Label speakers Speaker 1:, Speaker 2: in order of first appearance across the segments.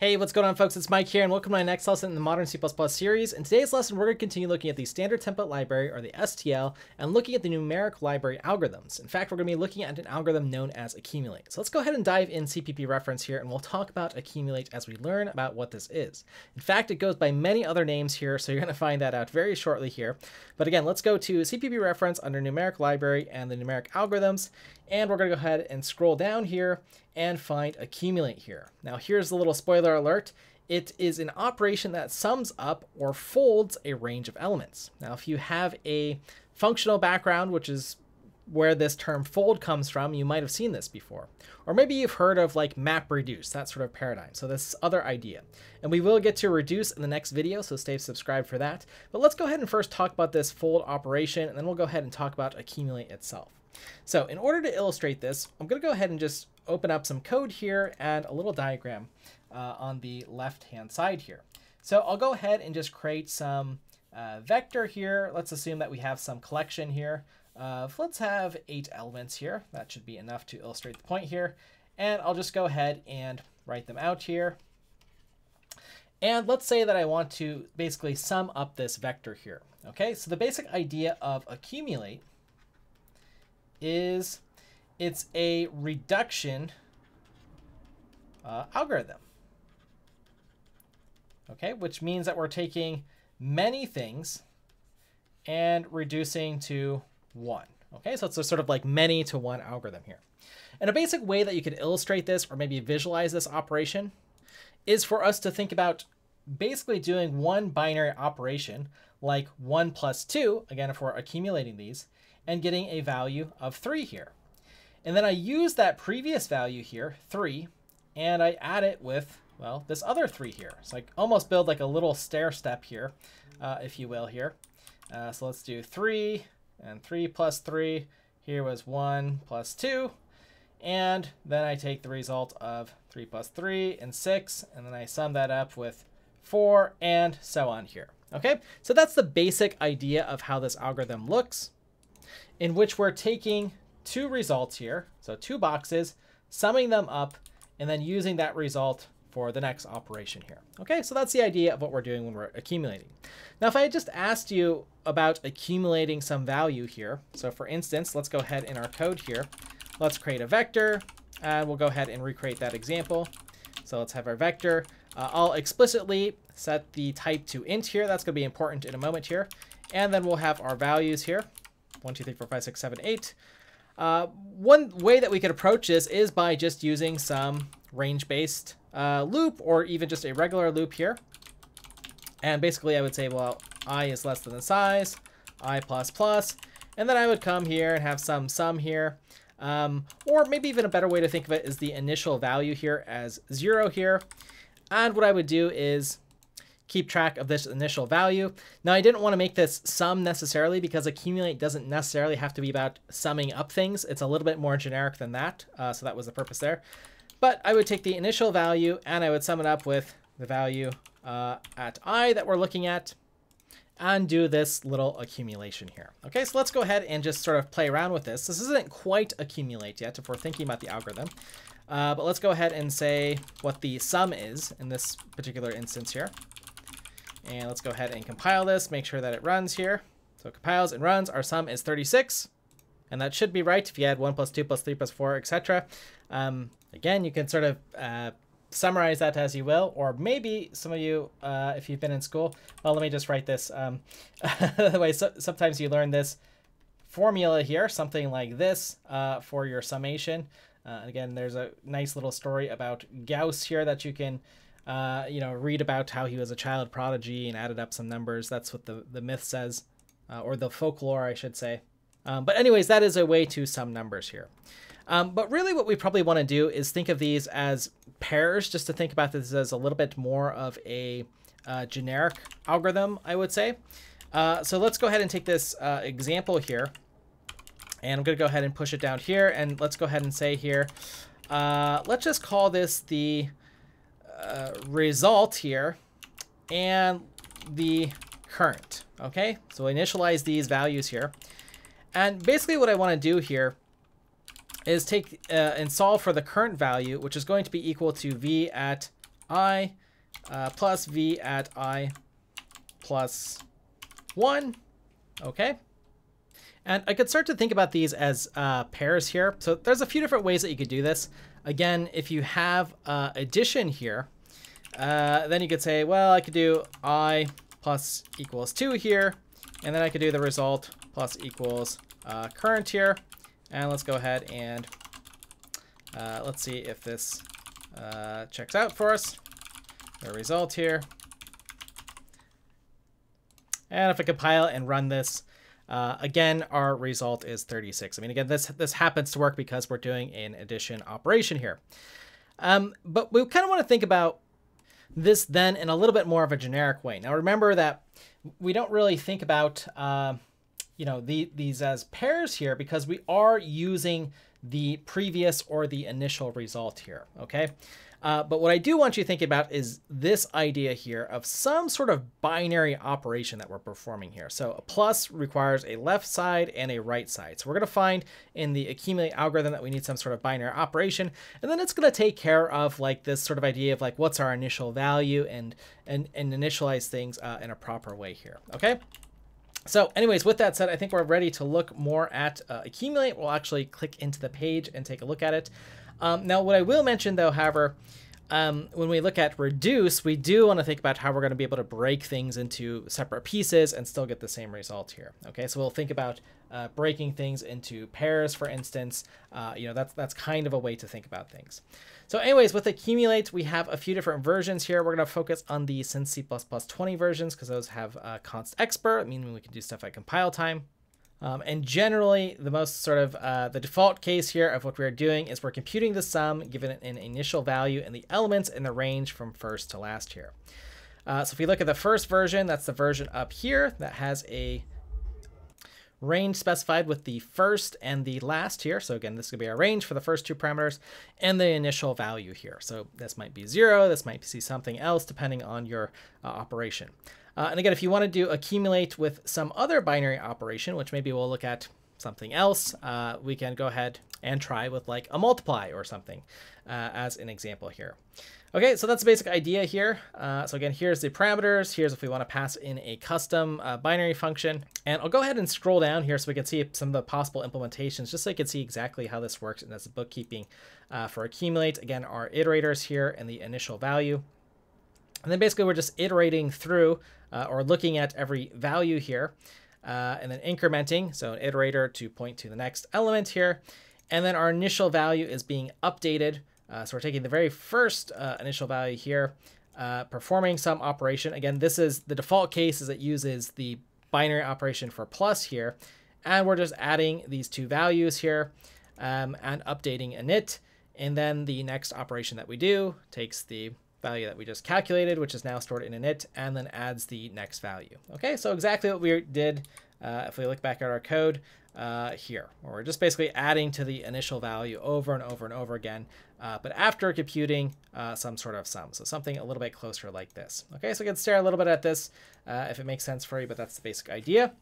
Speaker 1: Hey, what's going on folks? It's Mike here and welcome to my next lesson in the Modern C++ series. In today's lesson, we're going to continue looking at the Standard Template Library, or the STL, and looking at the numeric library algorithms. In fact, we're going to be looking at an algorithm known as accumulate. So let's go ahead and dive in CPP reference here, and we'll talk about accumulate as we learn about what this is. In fact, it goes by many other names here, so you're going to find that out very shortly here. But again, let's go to CPP reference under numeric library and the numeric algorithms, and we're going to go ahead and scroll down here and find accumulate here. Now here's the little spoiler alert. It is an operation that sums up or folds a range of elements. Now if you have a functional background, which is where this term fold comes from, you might have seen this before. Or maybe you've heard of like map reduce, that sort of paradigm. So this other idea. And we will get to reduce in the next video, so stay subscribed for that. But let's go ahead and first talk about this fold operation, and then we'll go ahead and talk about accumulate itself. So in order to illustrate this, I'm going to go ahead and just open up some code here and a little diagram uh, on the left-hand side here. So I'll go ahead and just create some uh, vector here. Let's assume that we have some collection here. Of, let's have eight elements here. That should be enough to illustrate the point here. And I'll just go ahead and write them out here. And let's say that I want to basically sum up this vector here. Okay, so the basic idea of accumulate is it's a reduction uh, algorithm. Okay, which means that we're taking many things and reducing to one. Okay, so it's a sort of like many to one algorithm here. And a basic way that you could illustrate this or maybe visualize this operation is for us to think about basically doing one binary operation like 1 plus 2, again, if we're accumulating these, and getting a value of 3 here. And then I use that previous value here, 3, and I add it with, well, this other 3 here. So I almost build like a little stair step here, uh, if you will here. Uh, so let's do 3 and 3 plus 3. Here was 1 plus 2. And then I take the result of 3 plus 3 and 6, and then I sum that up with 4 and so on here. Okay, so that's the basic idea of how this algorithm looks, in which we're taking two results here, so two boxes, summing them up, and then using that result for the next operation here. Okay, so that's the idea of what we're doing when we're accumulating. Now, if I had just asked you about accumulating some value here, so for instance, let's go ahead in our code here, let's create a vector, and we'll go ahead and recreate that example. So let's have our vector. Uh, I'll explicitly set the type to int here. That's going to be important in a moment here. And then we'll have our values here. 1, 2, 3, 4, 5, 6, 7, 8. Uh, one way that we could approach this is by just using some range-based uh, loop or even just a regular loop here. And basically I would say, well, i is less than the size, i plus plus, and then I would come here and have some sum here. Um, or maybe even a better way to think of it is the initial value here as zero here. And what I would do is keep track of this initial value. Now I didn't want to make this sum necessarily because accumulate doesn't necessarily have to be about summing up things. It's a little bit more generic than that. Uh, so that was the purpose there. But I would take the initial value and I would sum it up with the value uh, at i that we're looking at and do this little accumulation here. Okay, so let's go ahead and just sort of play around with this. This isn't quite accumulate yet if we're thinking about the algorithm. Uh, but let's go ahead and say what the sum is in this particular instance here. And let's go ahead and compile this, make sure that it runs here. So it compiles and runs. Our sum is 36. And that should be right if you add 1 plus 2 plus 3 plus 4, etc. Um, again, you can sort of uh, summarize that as you will, or maybe some of you, uh, if you've been in school, well, let me just write this. Um, the way so, sometimes you learn this formula here, something like this uh, for your summation. Uh, again, there's a nice little story about Gauss here that you can uh, you know, read about how he was a child prodigy and added up some numbers. That's what the, the myth says, uh, or the folklore, I should say. Um, but anyways, that is a way to sum numbers here. Um, but really what we probably want to do is think of these as pairs, just to think about this as a little bit more of a uh, generic algorithm, I would say. Uh, so let's go ahead and take this uh, example here. And I'm going to go ahead and push it down here. And let's go ahead and say here, uh, let's just call this the uh, result here and the current. Okay, so initialize these values here. And basically what I want to do here is take uh, and solve for the current value, which is going to be equal to v at i uh, plus v at i plus 1. Okay. And I could start to think about these as uh, pairs here. So there's a few different ways that you could do this. Again, if you have uh, addition here, uh, then you could say, well, I could do i plus equals 2 here, and then I could do the result plus equals uh, current here. And let's go ahead and uh, let's see if this uh, checks out for us. The result here. And if I compile and run this, uh, again, our result is 36. I mean, again, this, this happens to work because we're doing an addition operation here. Um, but we kind of want to think about this then in a little bit more of a generic way. Now, remember that we don't really think about, uh, you know, the, these as pairs here because we are using the previous or the initial result here, okay? Uh, but what I do want you to think about is this idea here of some sort of binary operation that we're performing here. So a plus requires a left side and a right side. So we're going to find in the accumulate algorithm that we need some sort of binary operation. And then it's going to take care of like this sort of idea of like what's our initial value and, and, and initialize things uh, in a proper way here. Okay. So anyways, with that said, I think we're ready to look more at uh, accumulate. We'll actually click into the page and take a look at it. Um, now, what I will mention though, however, um, when we look at reduce, we do want to think about how we're going to be able to break things into separate pieces and still get the same result here. Okay, so we'll think about uh, breaking things into pairs, for instance. Uh, you know, that's that's kind of a way to think about things. So anyways, with accumulate, we have a few different versions here. We're going to focus on the since C++ 20 versions because those have uh, constexpr, meaning we can do stuff at compile time. Um, and generally, the most sort of uh, the default case here of what we're doing is we're computing the sum, given an initial value and the elements in the range from first to last here. Uh, so if we look at the first version, that's the version up here that has a range specified with the first and the last here. So again, this could be our range for the first two parameters and the initial value here. So this might be zero, this might be something else depending on your uh, operation. Uh, and again, if you want to do accumulate with some other binary operation, which maybe we'll look at something else, uh, we can go ahead and try with like a multiply or something uh, as an example here. Okay, so that's the basic idea here. Uh, so again, here's the parameters. Here's if we want to pass in a custom uh, binary function. And I'll go ahead and scroll down here so we can see some of the possible implementations, just so you can see exactly how this works. And that's bookkeeping uh, for accumulate. Again, our iterators here and the initial value. And then basically we're just iterating through uh, or looking at every value here uh, and then incrementing. So an iterator to point to the next element here. And then our initial value is being updated. Uh, so we're taking the very first uh, initial value here, uh, performing some operation. Again, this is the default case is it uses the binary operation for plus here. And we're just adding these two values here um, and updating init. And then the next operation that we do takes the value that we just calculated, which is now stored in init, and then adds the next value. Okay, so exactly what we did uh, if we look back at our code uh, here, where we're just basically adding to the initial value over and over and over again, uh, but after computing uh, some sort of sum. So something a little bit closer like this. Okay, so we can stare a little bit at this uh, if it makes sense for you, but that's the basic idea.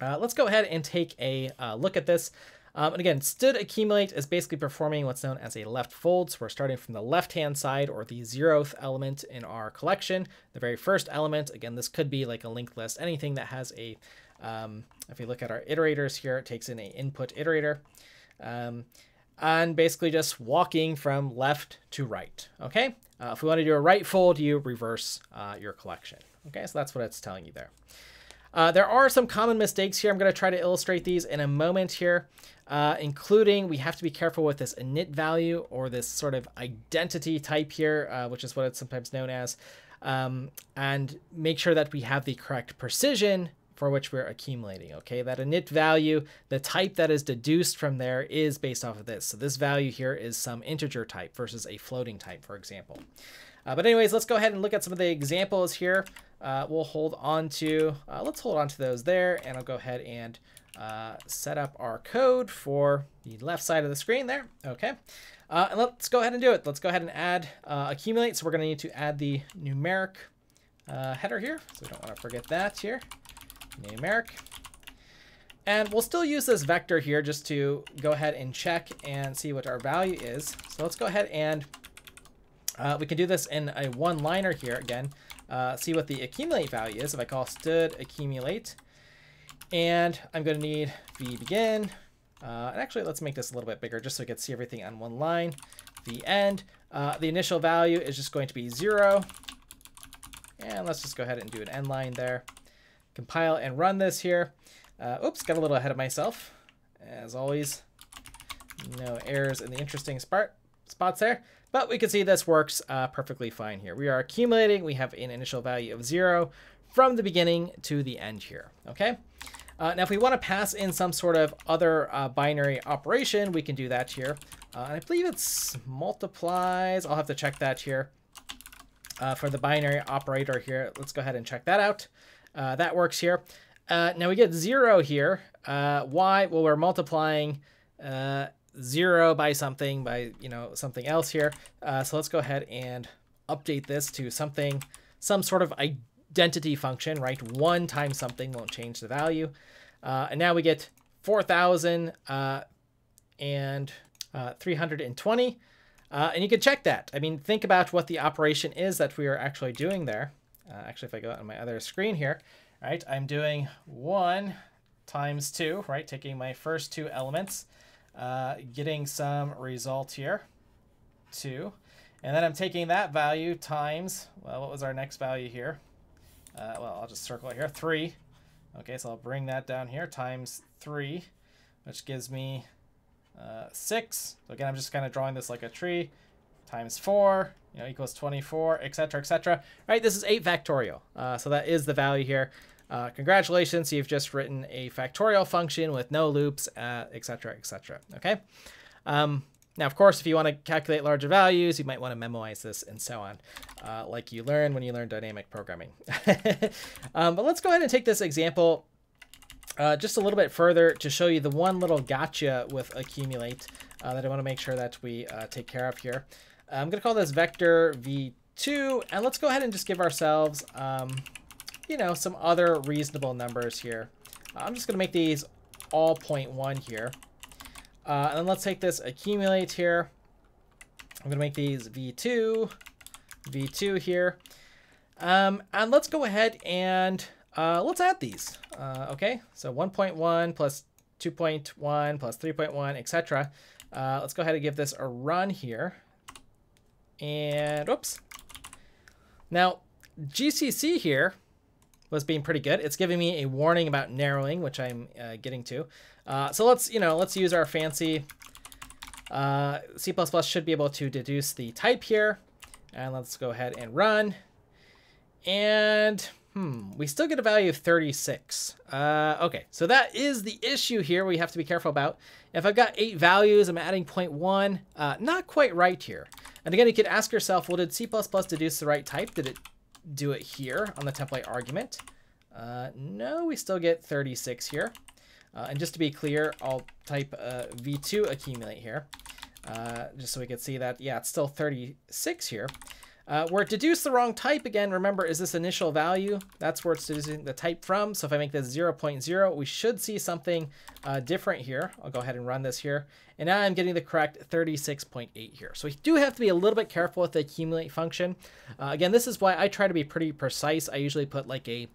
Speaker 1: Uh, let's go ahead and take a look at this. Um, and again, std accumulate is basically performing what's known as a left fold. So we're starting from the left-hand side or the zeroth element in our collection, the very first element. Again, this could be like a linked list, anything that has a, um, if we look at our iterators here, it takes in a input iterator. Um, and basically just walking from left to right, okay? Uh, if we want to do a right fold, you reverse uh, your collection. Okay, so that's what it's telling you there. Uh, there are some common mistakes here. I'm going to try to illustrate these in a moment here uh, including we have to be careful with this init value or this sort of identity type here, uh, which is what it's sometimes known as, um, and make sure that we have the correct precision for which we're accumulating, okay? That init value, the type that is deduced from there is based off of this. So this value here is some integer type versus a floating type, for example. Uh, but anyways, let's go ahead and look at some of the examples here. Uh, we'll hold on to, uh, let's hold on to those there, and I'll go ahead and set up our code for the left side of the screen there. Okay. Uh, and let's go ahead and do it. Let's go ahead and add uh, accumulate. So we're going to need to add the numeric uh, header here. So we don't want to forget that here. Numeric. And we'll still use this vector here just to go ahead and check and see what our value is. So let's go ahead and Uh, we can do this in a one-liner here again. Uh, see what the accumulate value is. If I call std accumulate, and I'm going to need v begin. Uh, and actually, let's make this a little bit bigger just so we can see everything on one line. The end. Uh, the initial value is just going to be zero. And let's just go ahead and do an end line there. Compile and run this here. Uh, oops, got a little ahead of myself. As always, no errors in the interesting spot, spots there. But we can see this works uh, perfectly fine here. We are accumulating. We have an initial value of zero from the beginning to the end here, okay? Uh, now, if we want to pass in some sort of other uh, binary operation, we can do that here. Uh, I believe it's multiplies. I'll have to check that here uh, for the binary operator here. Let's go ahead and check that out. Uh, that works here. Uh, now we get zero here. why? Well, we're multiplying zero by something, by, you know, something else here. so let's go ahead and update this to something, some sort of identity function, right? One times something won't change the value. Uh, and now we get 4,000 uh, and uh, 320. Uh, and you can check that. I mean, think about what the operation is that we are actually doing there. Uh, actually, if I go on my other screen here, right, I'm doing 1 times 2, right, taking my first two elements, uh, getting some result here, 2. And then I'm taking that value times, well, what was our next value here? Uh, well, I'll just circle it here, 3. Okay, so I'll bring that down here, times 3, which gives me uh, 6. So again, I'm just kind of drawing this like a tree, times 4, you know, equals 24, etc., etc. Right, this is 8 factorial. Uh, so that is the value here. Uh, congratulations, you've just written a factorial function with no loops, etc., uh, etc. okay? Um, now, of course, if you want to calculate larger values, you might want to memoize this and so on, uh, like you learn when you learn dynamic programming. um, but let's go ahead and take this example uh, just a little bit further to show you the one little gotcha with accumulate uh, that I want to make sure that we uh, take care of here. I'm going to call this vector v2, and let's go ahead and just give ourselves, um, you know, some other reasonable numbers here. I'm just going to make these all 0.1 here. Uh, and then let's take this accumulate here. I'm going to make these V2, V2 here. Um, and let's go ahead and uh, let's add these. Uh, okay, so 1.1 plus 2.1 plus 3.1, etc. Uh, let's go ahead and give this a run here. And oops. Now, GCC here was being pretty good. It's giving me a warning about narrowing, which I'm uh, getting to. Uh, so let's, you know, let's use our fancy uh, C++ should be able to deduce the type here. And let's go ahead and run. And hmm, we still get a value of 36. Uh, okay, so that is the issue here we have to be careful about. If I've got eight values, I'm adding 0.1. Uh, not quite right here. And again, you could ask yourself, well, did C++ deduce the right type? Did it do it here on the template argument? Uh, no, we still get 36 here. Uh, and just to be clear, I'll type uh, v2 accumulate here, uh, just so we can see that, yeah, it's still 36 here. Uh, where it deduced the wrong type, again, remember, is this initial value? That's where it's deducing the type from. So if I make this 0, 0.0, we should see something uh, different here. I'll go ahead and run this here. And now I'm getting the correct 36.8 here. So we do have to be a little bit careful with the accumulate function. Uh, again, this is why I try to be pretty precise. I usually put like a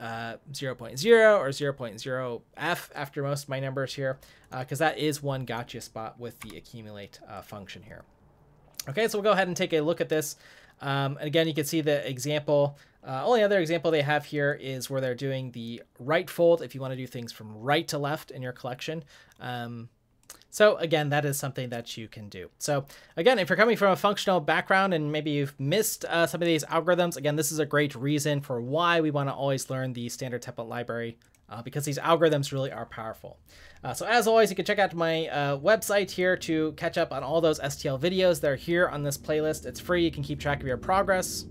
Speaker 1: uh, 0.0 or 0.0f after most of my numbers here, because uh, that is one gotcha spot with the accumulate uh, function here. Okay, so we'll go ahead and take a look at this. Um, and again, you can see the example. Uh, only other example they have here is where they're doing the right fold if you want to do things from right to left in your collection. Um, so again, that is something that you can do. So again, if you're coming from a functional background and maybe you've missed uh, some of these algorithms, again, this is a great reason for why we want to always learn the standard template library uh, because these algorithms really are powerful. Uh, so as always, you can check out my uh, website here to catch up on all those STL videos. They're here on this playlist. It's free. You can keep track of your progress.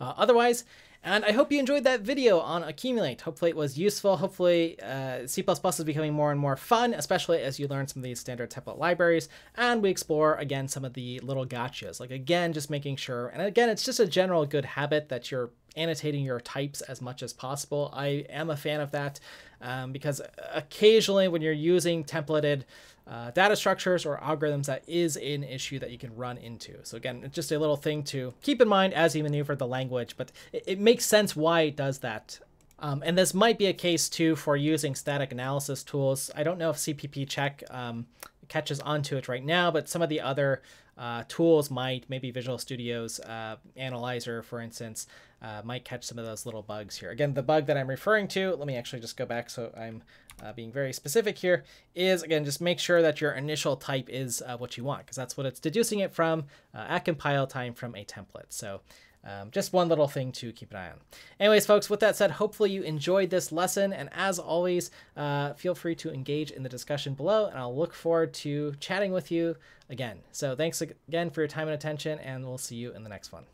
Speaker 1: Uh, otherwise, and I hope you enjoyed that video on Accumulate. Hopefully it was useful. Hopefully uh, C++ is becoming more and more fun, especially as you learn some of these standard template libraries. And we explore, again, some of the little gotchas. Like, again, just making sure. And again, it's just a general good habit that you're annotating your types as much as possible. I am a fan of that um, because occasionally when you're using templated uh, data structures or algorithms, that is an issue that you can run into. So again, it's just a little thing to keep in mind as you maneuver the language, but it, it makes sense why it does that. Um, and this might be a case too for using static analysis tools. I don't know if Cppcheck um, catches onto it right now, but some of the other uh, tools might, maybe Visual Studio's uh, Analyzer, for instance, uh, might catch some of those little bugs here. Again, the bug that I'm referring to, let me actually just go back so I'm uh, being very specific here, is again, just make sure that your initial type is uh, what you want, because that's what it's deducing it from uh, at compile time from a template. So um, just one little thing to keep an eye on. Anyways, folks, with that said, hopefully you enjoyed this lesson. And as always, uh, feel free to engage in the discussion below, and I'll look forward to chatting with you again. So thanks again for your time and attention, and we'll see you in the next one.